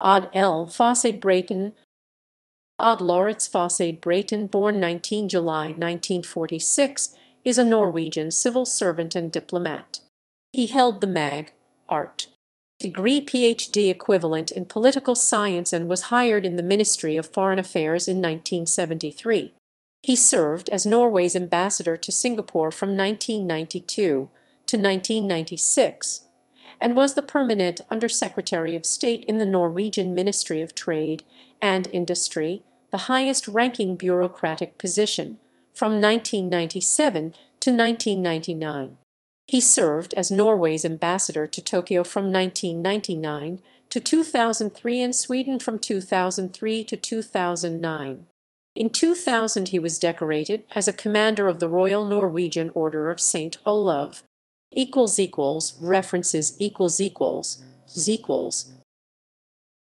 Odd L. Fosseidbråten Odd Lauritz Fosseidbråten, born 19 July 1946, is a Norwegian civil servant and diplomat. He held the Mag. Art. degree Ph.D. equivalent in political science and was hired in the Ministry of Foreign Affairs in 1973. He served as Norway's ambassador to Singapore from 1992 to 1996 and was the permanent Under Secretary of State in the Norwegian Ministry of Trade and Industry, the highest-ranking bureaucratic position, from 1997 to 1999. He served as Norway's ambassador to Tokyo from 1999 to 2003 and Sweden from 2003 to 2009. In 2000 he was decorated as a Commander of the Royal Norwegian Order of St. Olav. References equals equals equals